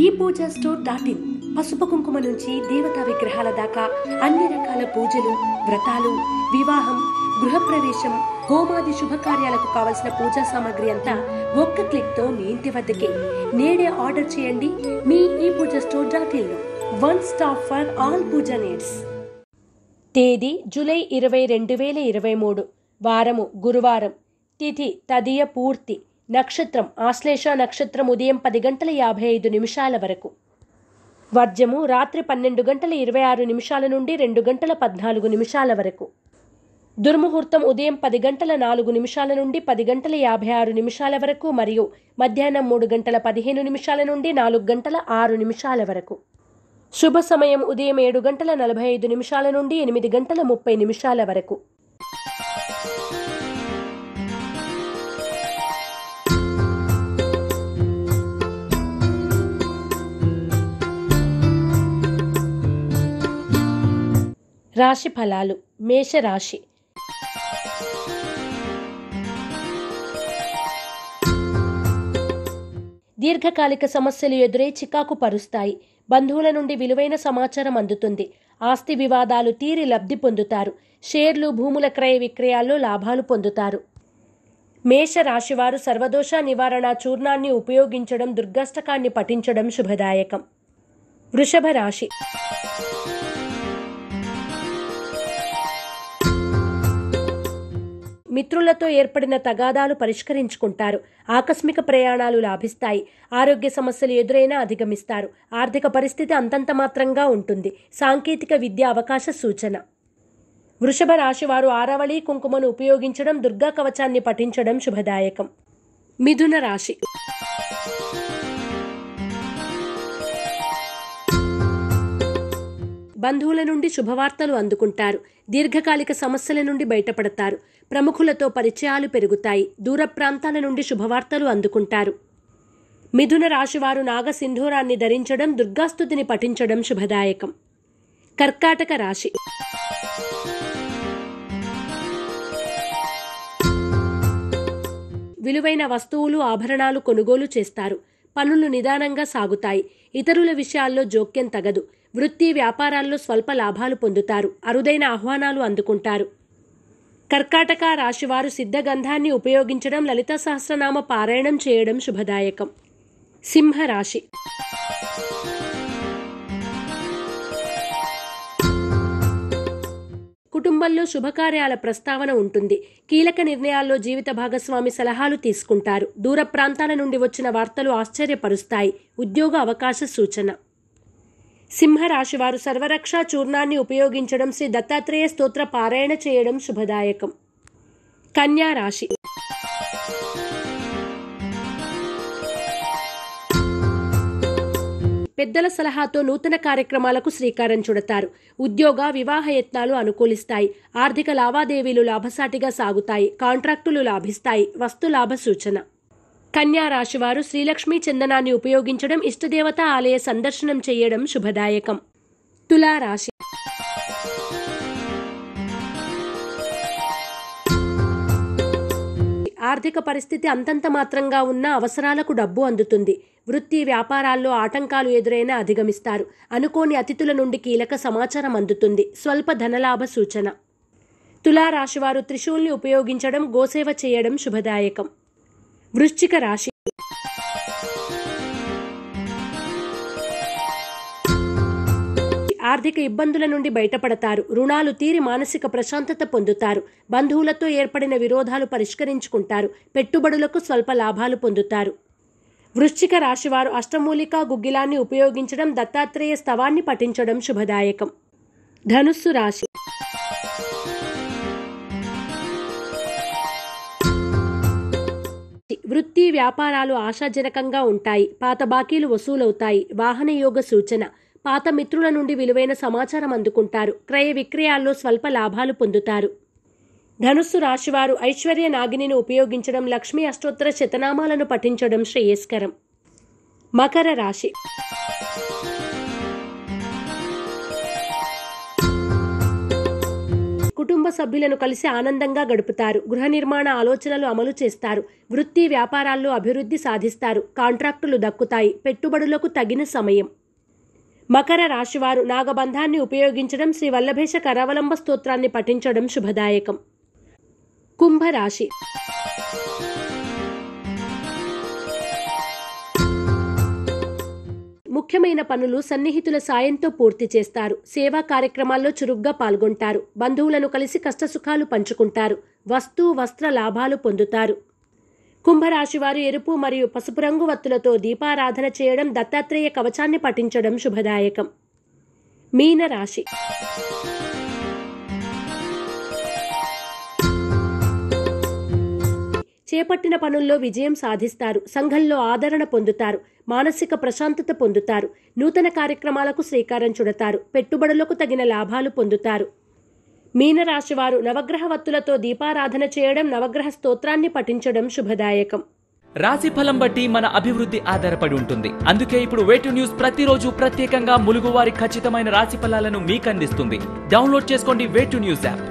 ఈ పూజ store dot in పసుపు కుంకుమ నుంచి దేవతా విగ్రహాల దాకా అన్ని రకాల పూజలు వ్రతాలు వివాహం గృహప్రవేశం హోమాది శుభకార్యాలకు కావలసిన పూజా సామాగ్రి అంతా ఒక్క క్లిక్తో మీ ఇంటి వద్దకే. నేడే ఆర్డర్ చేయండి మీ ఈ Pooja store dot in one stop for all pooja needs తేదీ జూలై ఇరవై రెండు వేల ఇరవై మూడు వారము గురువారం. తిథి తదియ పూర్తి. నక్షత్రం ఆశ్లేష నక్షత్రం ఉదయం పది గంటల యాభై ఐదు నిమిషాల వరకు. వర్జము రాత్రి పన్నెండు గంటల ఇరవై ఆరు నిమిషాల నుండి రెండు గంటల పద్నాలుగు నిమిషాల వరకు. దుర్ముహూర్తం ఉదయం పది గంటల నాలుగు నిమిషాల నుండి పది గంటల యాభై ఆరు నిమిషాల వరకు మరియు మధ్యాహ్నం మూడు గంటల పదిహేను నిమిషాల నుండి నాలుగు గంటల ఆరు నిమిషాల వరకు. శుభ సమయం ఉదయం ఏడు గంటల నలభై ఐదు నిమిషాల నుండి ఎనిమిది గంటల ముప్పై నిమిషాల వరకు. రాశి ఫలాలు? మేషరాశి. దీర్ఘకాలిక సమస్యలు ఎదురై చికాకు పరుస్తాయి. బంధువుల నుండి విలువైన సమాచారం అందుతుంది. ఆస్తి వివాదాలు తీరి లబ్ధి పొందుతారు. షేర్లు భూముల క్రయ విక్రయాల్లో లాభాలు పొందుతారు. మేషరాశివారు సర్వదోష నివారణ చూర్ణాన్ని ఉపయోగించడం దుర్గష్టకాన్ని పఠించడం శుభదాయకం. వృషభ రాశి మిత్రులతో ఏర్పడిన తగాదాలు పరిష్కరించుకుంటారు. ఆకస్మిక ప్రయాణాలు లాభిస్తాయి. ఆరోగ్య సమస్యలు ఎదురైనా అధిగమిస్తారు. ఆర్థిక పరిస్థితి అంతంత మాత్రంగా ఉంటుంది. సాంకేతిక విద్య అవకాశ సూచన. వృషభ రాశివారు ఆరవళి కుంకుమను ఉపయోగించడం దుర్గా కవచాన్ని పఠించడం శుభదాయకం. మిథున రాశి. బంధువుల నుండి శుభవార్తలు అందుకుంటారు. దీర్ఘకాలిక సమస్యల నుండి బయటపడతారు. ప్రముఖులతో పరిచయాలు పెరుగుతాయి. దూర ప్రాంతాల నుండి శుభవార్తలు అందుకుంటారు. మిథున రాశివారు నాగసింధూరాన్ని ధరించడం దుర్గాస్తుతిని పఠించడం శుభదాయకం. కర్కాటక రాశి. విలువైన వస్తువులు ఆభరణాలు కొనుగోలు చేస్తారు. పనులు నిదానంగా సాగుతాయి. ఇతరుల విషయాల్లో జోక్యం తగదు. వృత్తి వ్యాపారాల్లో స్వల్ప లాభాలు పొందుతారు. అరుదైన ఆహ్వానాలు అందుకుంటారు. కర్కాటక రాశివారు సిద్ధగంధాన్ని ఉపయోగించడం లలిత సహస్రనామ పారాయణం చేయడం శుభదాయకం. సింహరాశి కుటుంబంలో శుభకార్యాల ప్రస్తావన ఉంటుంది. కీలక నిర్ణయాల్లో జీవిత భాగస్వామి సలహాలు తీసుకుంటారు. దూర ప్రాంతాల నుండి వచ్చిన వార్తలు ఆశ్చర్యపరుస్తాయి. ఉద్యోగ అవకాశ సూచన. సింహరాశివారు సర్వరక్ష చూర్ణాన్ని ఉపయోగించడం శ్రీ దత్తాత్రేయ స్తోత్ర పారాయణ చేయడం శుభదాయకం. కన్యా రాశి. పెద్దల సలహాతో నూతన కార్యక్రమాలకు శ్రీకారం చుడతారు. ఉద్యోగ వివాహ యత్నాలు అనుకూలిస్తాయి. ఆర్థిక లావాదేవీలు లాభసాటిగా సాగుతాయి. కాంట్రాక్టులు లాభిస్తాయి. వస్తు లాభ సూచన. కన్యా రాశివారు శ్రీలక్ష్మీ చందనాన్ని ఉపయోగించడం ఇష్టదేవత ఆలయ సందర్శనం చేయడం శుభదాయకం. తులారాశి ఆర్థిక పరిస్థితి అంతంత మాత్రంగా ఉన్న అవసరాలకు డబ్బు అందుతుంది. వృత్తి వ్యాపారాల్లో ఆటంకాలు ఎదురైనా అధిగమిస్తారు. అనుకోని అతిథుల నుండి కీలక సమాచారం అందుతుంది. స్వల్ప ధనలాభ సూచన. తులారాశివారు త్రిశూల్ని ఉపయోగించడం గోసేవ చేయడం శుభదాయకం. వృశ్చిక రాశి. ఆర్థిక ఇబ్బందుల నుండి బయటపడతారు. రుణాలు తీరి మానసిక ప్రశాంతత పొందుతారు. బంధువులతో ఏర్పడిన విరోధాలు పరిష్కరించుకుంటారు. పెట్టుబడులకు స్వల్ప లాభాలు పొందుతారు. వృశ్చిక రాశివారు అష్టమూలికా గుగ్గిలాన్ని ఉపయోగించడం దత్తాత్రేయ స్తవాన్ని పఠించడం శుభదాయకం. ధనుస్సు రాశి. వృత్తి వ్యాపారాలు ఆశాజనకంగా ఉంటాయి పాత బాకీలు వసూలవుతాయి వాహన యోగ సూచన. పాత మిత్రుల నుండి విలువైన సమాచారం అందుకుంటారు క్రయ విక్రయాల్లో స్వల్ప లాభాలు పొందుతారు. ధనుస్సు రాశివారు ఐశ్వర్య నాగిని ఉపయోగించడం లక్ష్మీ అష్టోత్తర శతనామాలను పఠించడం శ్రేయస్కరం. మకర రాశి కుటుంబ సభ్యులను కలిసి ఆనందంగా గడుపుతారు. గృహ నిర్మాణ ఆలోచనలు అమలు చేస్తారు. వృత్తి వ్యాపారాల్లో అభివృద్ధి సాధిస్తారు. కాంట్రాక్టులు దక్కుతాయి. పెట్టుబడులకు తగిన సమయం. మకర రాశివారు నాగబంధాన్ని ఉపయోగించడం శ్రీ వల్లభేష కరావలంబ స్తోత్రాన్ని పఠించడం శుభదాయకం. కుంభరాశి ముఖ్యమైన పనులు సన్నిహితుల సాయంతో పూర్తి చేస్తారు. సేవా కార్యక్రమాల్లో చురుగ్గా పాల్గొంటారు. బంధువులను కలిసి కష్టసుఖాలు పంచుకుంటారు. వస్తు వస్త్ర లాభాలు పొందుతారు. కుంభరాశివారు ఎరుపు మరియు పసుపు రంగు వత్తులతో దీపారాధన చేయడం దత్తాత్రేయ కవచాన్ని పఠించడం శుభదాయకం. మీన రాశి చేపట్టిన పనుల్లో విజయం సాధిస్తారు సంఘంలో ఆదరణ పొందుతారు మానసిక ప్రశాంతత పొందుతారు నూతన కార్యక్రమాలకు శ్రీకారం చుడతారు పెట్టుబడులకు తగిన లాభాలు పొందుతారు. మీనరాశివారు నవగ్రహ వత్తులతో దీపారాధన చేయడం నవగ్రహ స్తోత్రాన్ని పఠించడం శుభదాయకం. రాశి ఫలం బట్టి మన అభివృద్ధి ఆధారపడి ఉంటుంది. అందుకే ఇప్పుడు వేటు న్యూస్ ప్రతిరోజు ప్రత్యేకంగా ములుగువారి ఖచ్చితమైన రాశి ఫలాలను మీకు అందిస్తుంది డౌన్లోడ్ చేసుకోండి వేటు న్యూస్ యాప్.